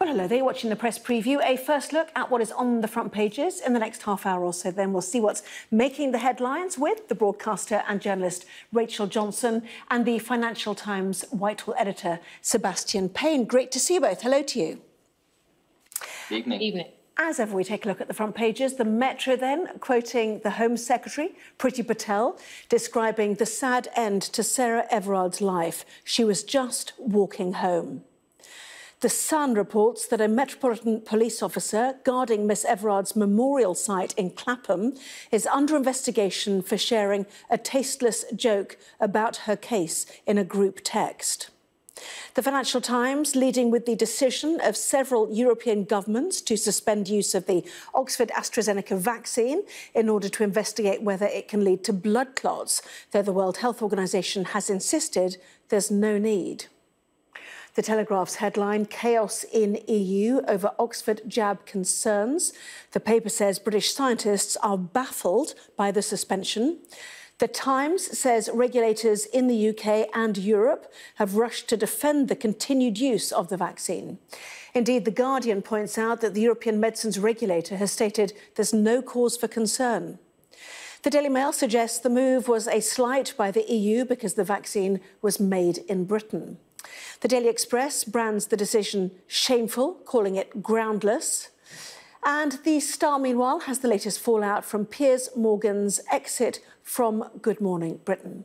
Well, hello there, watching the press preview. A first look at what is on the front pages in the next half hour or so. Then we'll see what's making the headlines with the broadcaster and journalist Rachel Johnson and the Financial Times Whitehall editor Sebastian Payne. Great to see you both. Hello to you. Evening. Evening. As ever, we take a look at the front pages. The Metro then quoting the Home Secretary, Priti Patel, describing the sad end to Sarah Everard's life. She was just walking home. The Sun reports that a Metropolitan Police officer guarding Miss Everard's memorial site in Clapham is under investigation for sharing a tasteless joke about her case in a group text. The Financial Times leading with the decision of several European governments to suspend use of the Oxford AstraZeneca vaccine in order to investigate whether it can lead to blood clots, though the World Health Organization has insisted there's no need. The Telegraph's headline Chaos in EU over Oxford jab concerns. The paper says British scientists are baffled by the suspension. The Times says regulators in the UK and Europe have rushed to defend the continued use of the vaccine. Indeed, The Guardian points out that the European Medicines Regulator has stated there's no cause for concern. The Daily Mail suggests the move was a slight by the EU because the vaccine was made in Britain. The Daily Express brands the decision shameful, calling it groundless. And the Star, meanwhile, has the latest fallout from Piers Morgan's exit from Good Morning Britain.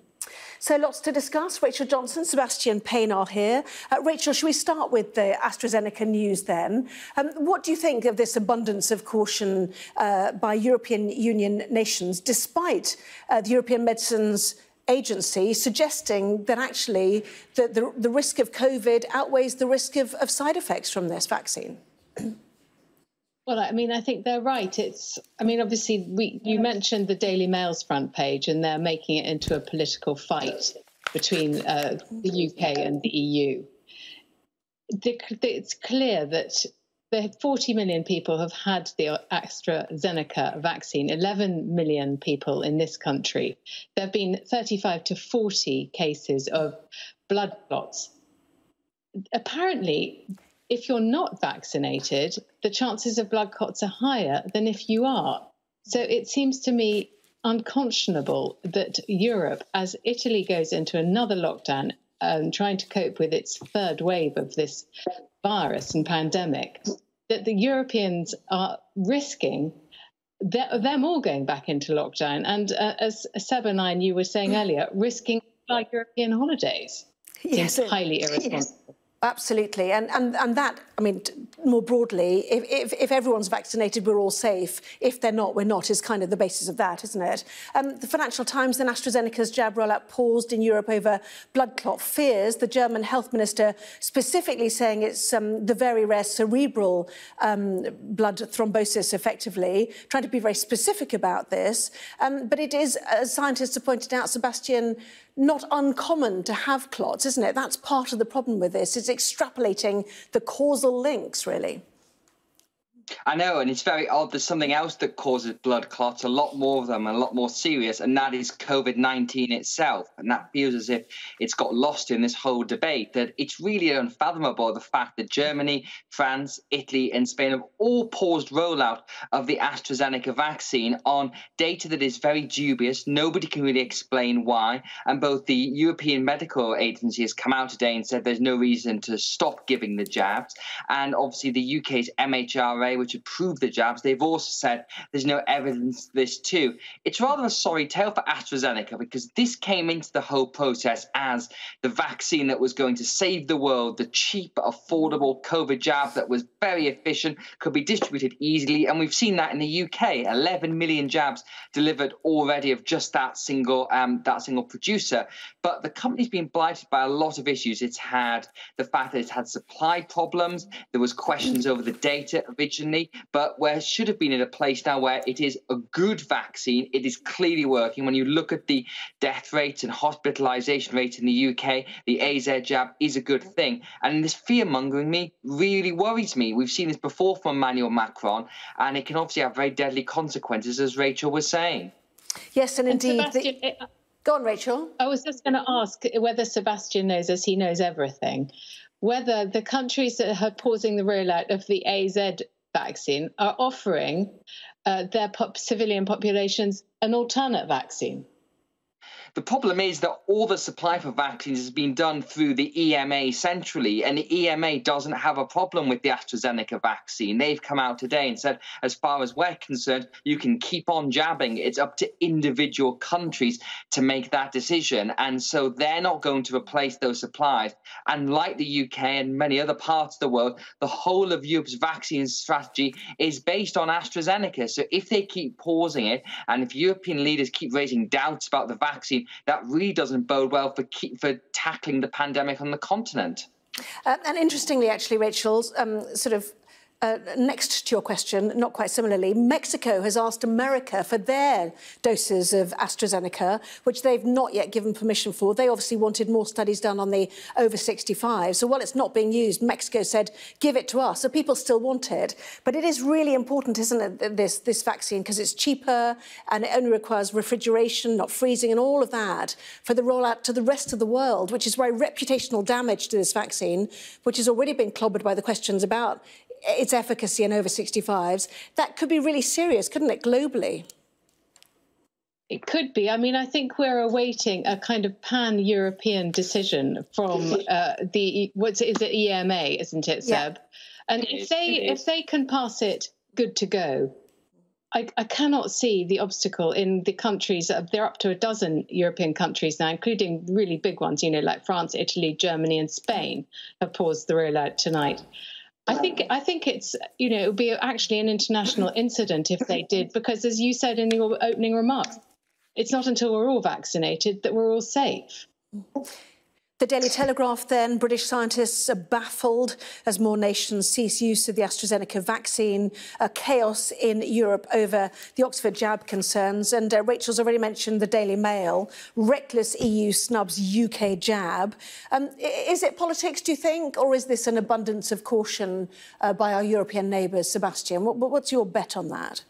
So lots to discuss. Rachel Johnson, Sebastian Payne are here. Uh, Rachel, should we start with the AstraZeneca news then? Um, what do you think of this abundance of caution uh, by European Union nations, despite uh, the European Medicines agency suggesting that actually the, the, the risk of COVID outweighs the risk of, of side effects from this vaccine? Well, I mean, I think they're right. It's, I mean, obviously, we you mentioned the Daily Mail's front page, and they're making it into a political fight between uh, the UK and the EU. It's clear that 40 million people have had the AstraZeneca vaccine, 11 million people in this country. There have been 35 to 40 cases of blood clots. Apparently, if you're not vaccinated, the chances of blood clots are higher than if you are. So it seems to me unconscionable that Europe, as Italy goes into another lockdown, um, trying to cope with its third wave of this virus and pandemic, that the Europeans are risking them all going back into lockdown. And uh, as Seb and I, you were saying earlier, risking like European holidays. Yes, highly irresponsible. Yes. Absolutely. And, and, and that, I mean, more broadly, if, if, if, everyone's vaccinated, we're all safe. If they're not, we're not, is kind of the basis of that, isn't it? Um, the Financial Times, then AstraZeneca's jab rollout paused in Europe over blood clot fears. The German health minister specifically saying it's um, the very rare cerebral um, blood thrombosis, effectively, trying to be very specific about this. Um, but it is, as scientists have pointed out, Sebastian, not uncommon to have clots, isn't it? That's part of the problem with this, is extrapolating the causal links, really. I know, and it's very odd. There's something else that causes blood clots, a lot more of them, a lot more serious, and that is COVID 19 itself. And that feels as if it's got lost in this whole debate. That it's really unfathomable the fact that Germany, France, Italy, and Spain have all paused rollout of the AstraZeneca vaccine on data that is very dubious. Nobody can really explain why. And both the European Medical Agency has come out today and said there's no reason to stop giving the jabs. And obviously, the UK's MHRA which approved the jabs, they've also said there's no evidence this too. It's rather a sorry tale for AstraZeneca because this came into the whole process as the vaccine that was going to save the world, the cheap, affordable COVID jab that was very efficient, could be distributed easily. And we've seen that in the UK 11 million jabs delivered already of just that single, um, that single producer. But the company's been blighted by a lot of issues. It's had the fact that it's had supply problems, there was questions over the data originally originally, but where it should have been in a place now where it is a good vaccine. It is clearly working. When you look at the death rates and hospitalization rates in the UK, the AZ jab is a good thing. And this fear mongering me really worries me. We've seen this before from Emmanuel Macron, and it can obviously have very deadly consequences, as Rachel was saying. Yes, and indeed. And the... Uh, Go on, Rachel. I was just going to ask whether Sebastian knows, as he knows everything, whether the countries that are pausing the rollout of the AZ vaccine are offering uh, their pop- civilian populations an alternate vaccine. The problem is that all the supply for vaccines has been done through the EMA centrally, and the EMA doesn't have a problem with the AstraZeneca vaccine. They've come out today and said, as far as we're concerned, you can keep on jabbing. It's up to individual countries to make that decision. And so they're not going to replace those supplies. And like the UK and many other parts of the world, the whole of Europe's vaccine strategy is based on AstraZeneca. So if they keep pausing it, and if European leaders keep raising doubts about the vaccine, that really doesn't bode well for keep, for tackling the pandemic on the continent. Uh, and interestingly, actually, Rachel, um, sort of uh, next to your question, not quite similarly, Mexico has asked America for their doses of AstraZeneca, which they've not yet given permission for. They obviously wanted more studies done on the over 65. So while it's not being used, Mexico said, give it to us. So people still want it. But it is really important, isn't it, this, this vaccine, because it's cheaper and it only requires refrigeration, not freezing, and all of that for the rollout to the rest of the world, which is why reputational damage to this vaccine, which has already been clobbered by the questions about its efficacy in over 65s, that could be really serious, couldn't it, globally? It could be. I mean, I think we're awaiting a kind of pan-European decision from uh, the what's is it EMA, isn't it, Seb? Yeah. And it if is, they if they can pass it, good to go. I, I, cannot see the obstacle in the countries. They're up to a dozen European countries now, including really big ones. You know, like France, Italy, Germany, and Spain have paused the rollout tonight. I think I think it's you know it would be actually an international incident if they did because as you said in your opening remarks, it's not until we're all vaccinated that we're all safe. The Daily Telegraph then, British scientists are baffled as more nations cease use of the AstraZeneca vaccine. Chaos in Europe over the Oxford jab concerns. And uh, Rachel's already mentioned the Daily Mail. Reckless EU snubs UK jab. Um, is it politics, do you think, or is this an abundance of caution uh, by our European neighbours? Sebastian, what, what's your bet on that?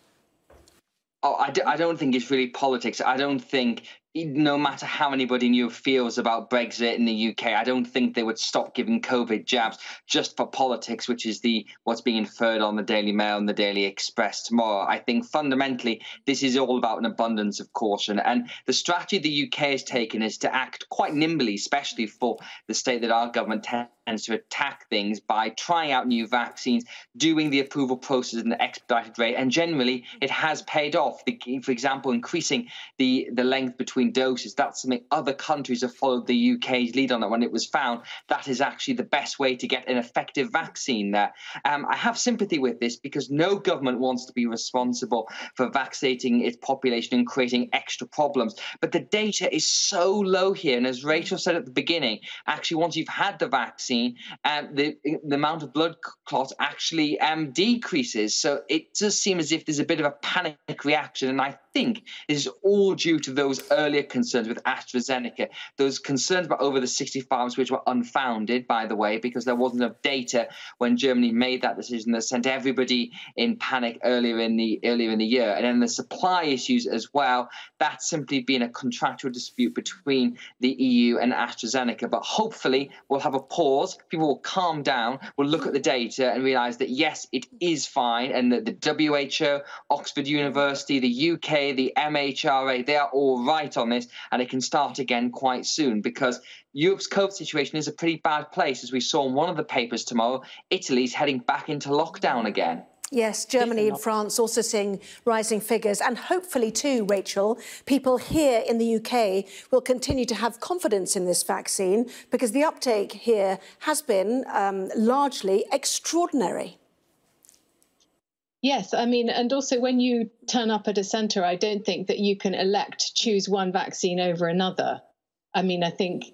Oh, I d- I don't think it's really politics. I don't think no matter how anybody new feels about Brexit in the UK, I don't think they would stop giving COVID jabs just for politics, which is the what's being inferred on the Daily Mail and the Daily Express tomorrow. I think fundamentally this is all about an abundance of caution, and the strategy the UK has taken is to act quite nimbly, especially for the state that our government tends to attack things by trying out new vaccines, doing the approval process in an expedited rate, and generally it has paid off. The, for example, increasing the the length between doses. That's something other countries have followed the UK's lead on that when it was found. That is actually the best way to get an effective vaccine there. Um, I have sympathy with this because no government wants to be responsible for vaccinating its population and creating extra problems. But the data is so low here. And as Rachel said at the beginning, actually, once you've had the vaccine, um, the, the amount of blood clots actually um, decreases. So it does seem as if there's a bit of a panic reaction. And I think is all due to those earlier concerns with AstraZeneca, those concerns about over the 60 farms, which were unfounded, by the way, because there wasn't enough data when Germany made that decision that sent everybody in panic earlier in the earlier in the year. And then the supply issues as well. That's simply been a contractual dispute between the EU and AstraZeneca. But hopefully we'll have a pause. People will calm down. We'll look at the data and realize that yes, it is fine, and that the WHO, Oxford University, the UK, the MHRA, they are all right on this, and it can start again quite soon because Europe's COVID situation is a pretty bad place, as we saw in one of the papers tomorrow. Italy's heading back into lockdown again. Yes, Germany and France also seeing rising figures. And hopefully, too, Rachel, people here in the UK will continue to have confidence in this vaccine because the uptake here has been um, largely extraordinary. Yes, I mean, and also when you turn up at a centre, I don't think that you can elect choose one vaccine over another. I mean, I think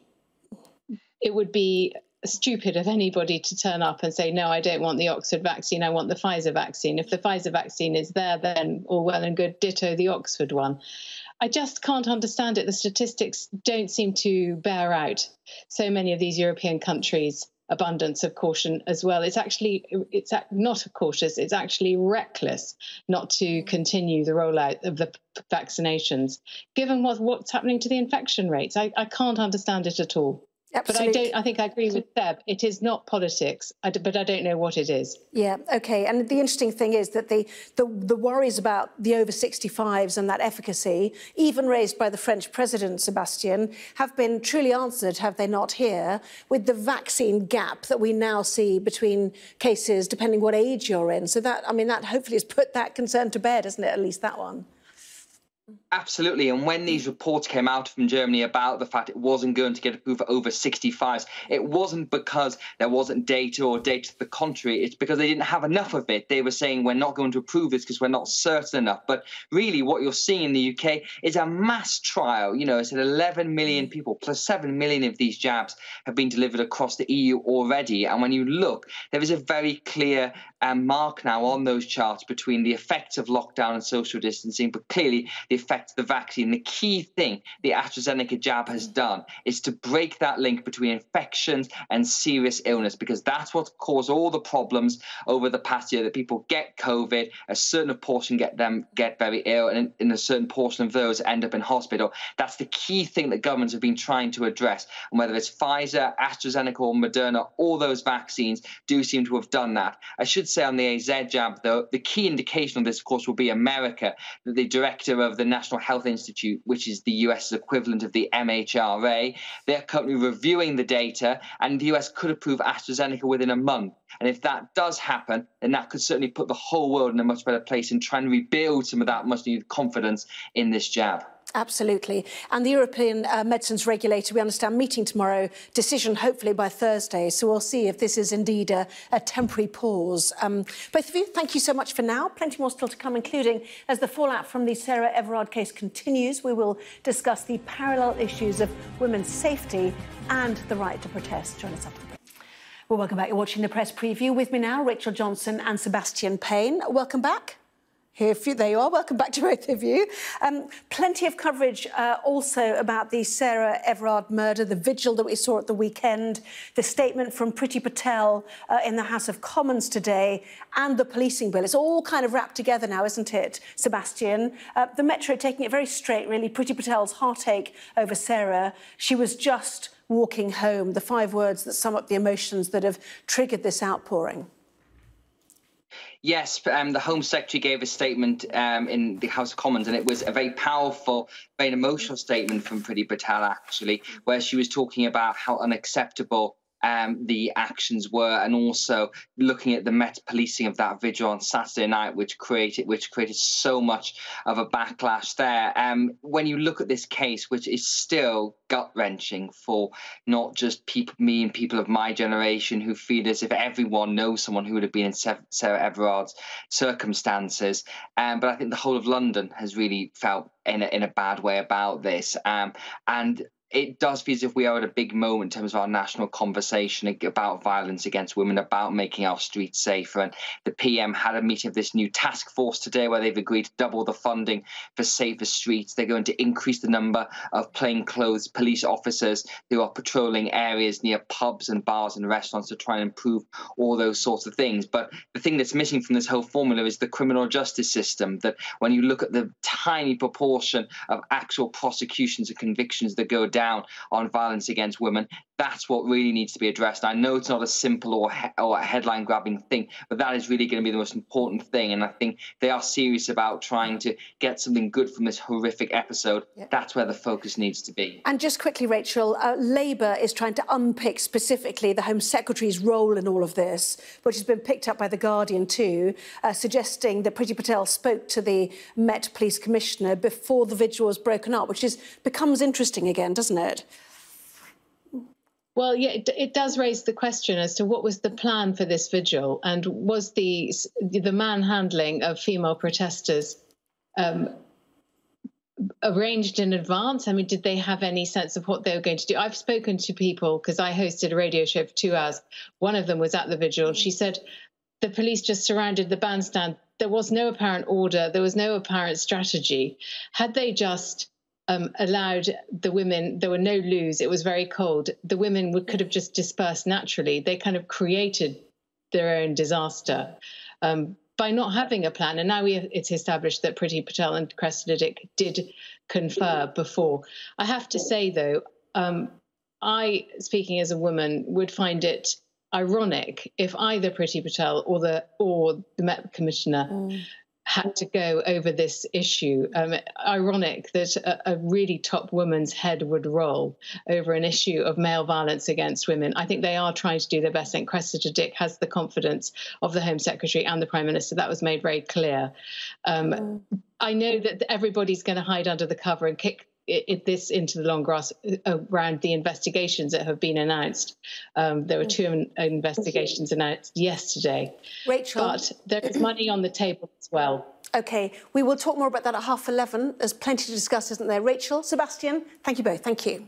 it would be stupid of anybody to turn up and say, no, I don't want the Oxford vaccine, I want the Pfizer vaccine. If the Pfizer vaccine is there, then all well and good, ditto the Oxford one. I just can't understand it. The statistics don't seem to bear out so many of these European countries abundance of caution as well. It's actually it's not cautious. It's actually reckless not to continue the rollout of the vaccinations, given what, what's happening to the infection rates. I, I can't understand it at all. Absolutely. But I don't. I think I agree with Seb. It is not politics, but I don't know what it is. Yeah. Okay. And the interesting thing is that the the, the worries about the over 65s and that efficacy, even raised by the French President Sebastian, have been truly answered, have they not? Here, with the vaccine gap that we now see between cases, depending what age you're in. So that I mean, that hopefully has put that concern to bed, hasn't it? At least that one. Absolutely. And when these reports came out from Germany about the fact it wasn't going to get approved for over 65s, it wasn't because there wasn't data or data to the contrary. It's because they didn't have enough of it. They were saying, we're not going to approve this because we're not certain enough. But really, what you're seeing in the UK is a mass trial. You know, it's at 11 million people, plus 7 million of these jabs have been delivered across the EU already. And when you look, there is a very clear um, mark now on those charts between the effects of lockdown and social distancing, but clearly the effects of the vaccine. The key thing the AstraZeneca jab has done is to break that link between infections and serious illness, because that's what's caused all the problems over the past year. That people get COVID, a certain portion get them get very ill, and in a certain portion of those end up in hospital. That's the key thing that governments have been trying to address. And whether it's Pfizer, AstraZeneca, or Moderna, all those vaccines do seem to have done that. I should say on the AZ jab, though, the key indication of this, of course, will be America. The director of the National Health Institute, which is the US equivalent of the MHRA, they're currently reviewing the data, and the US could approve AstraZeneca within a month. And if that does happen, then that could certainly put the whole world in a much better place and try and rebuild some of that much needed confidence in this jab. Absolutely. And the European uh, Medicines Regulator, we understand, meeting tomorrow, decision hopefully by Thursday. So we'll see if this is indeed a, a temporary pause. Um, both of you, thank you so much for now. Plenty more still to come, including as the fallout from the Sarah Everard case continues, we will discuss the parallel issues of women's safety and the right to protest. Join us after the break. Well, welcome back. You're watching the press preview with me now, Rachel Johnson and Sebastian Payne. Welcome back. Here, there you are. Welcome back to both of you. Um, plenty of coverage uh, also about the Sarah Everard murder, the vigil that we saw at the weekend, the statement from Priti Patel uh, in the House of Commons today, and the policing bill. It's all kind of wrapped together now, isn't it, Sebastian? Uh, the Metro taking it very straight, really. Priti Patel's heartache over Sarah. She was just walking home. The five words that sum up the emotions that have triggered this outpouring. Yes, um, the Home Secretary gave a statement um, in the House of Commons, and it was a very powerful, very emotional statement from Priti Patel, actually, where she was talking about how unacceptable um, the actions were, and also looking at the Met policing of that vigil on Saturday night, which created which created so much of a backlash there. Um, when you look at this case, which is still gut wrenching for not just people, me and people of my generation who feel as if everyone knows someone who would have been in Sarah Everard's circumstances, um, but I think the whole of London has really felt in a, in a bad way about this. Um, and it does feel as if we are at a big moment in terms of our national conversation about violence against women, about making our streets safer. And the PM had a meeting of this new task force today where they've agreed to double the funding for safer streets. They're going to increase the number of plainclothes police officers who are patrolling areas near pubs and bars and restaurants to try and improve all those sorts of things. But the thing that's missing from this whole formula is the criminal justice system. That when you look at the tiny proportion of actual prosecutions and convictions that go down, down on violence against women. That's what really needs to be addressed. I know it's not a simple or, he- or headline grabbing thing, but that is really going to be the most important thing. And I think they are serious about trying to get something good from this horrific episode. Yeah. That's where the focus needs to be. And just quickly, Rachel, uh, Labour is trying to unpick specifically the Home Secretary's role in all of this, which has been picked up by The Guardian too, uh, suggesting that Priti Patel spoke to the Met Police Commissioner before the vigil was broken up, which is becomes interesting again, doesn't it? Well, yeah, it, it, does raise the question as to what was the plan for this vigil, and was the the manhandling of female protesters um, arranged in advance? I mean, did they have any sense of what they were going to do? I've spoken to people because I hosted a radio show for two hours. One of them was at the vigil. And she said the police just surrounded the bandstand. There was no apparent order. There was no apparent strategy. Had they just um, allowed the women, there were no loos, it was very cold. The women would, could have just dispersed naturally. They kind of created their own disaster um, by not having a plan. And now we, it's established that Priti Patel and Dick did confer before. I have to say, though, um, I, speaking as a woman, would find it ironic if either Priti Patel or the or the Met Commissioner mm had to go over this issue. Um, ironic that a, a, really top woman's head would roll over an issue of male violence against women. I think they are trying to do their best. I think Cressida Dick has the confidence of the Home Secretary and the Prime Minister. That was made very clear. Um, mm. I know that everybody's going to hide under the cover and kick it, this into the long grass uh, around the investigations that have been announced. Um, there were two investigations announced yesterday. Rachel. But there is money on the table as well. OK, we will talk more about that at half 11. There's plenty to discuss, isn't there? Rachel, Sebastian, thank you both. Thank you.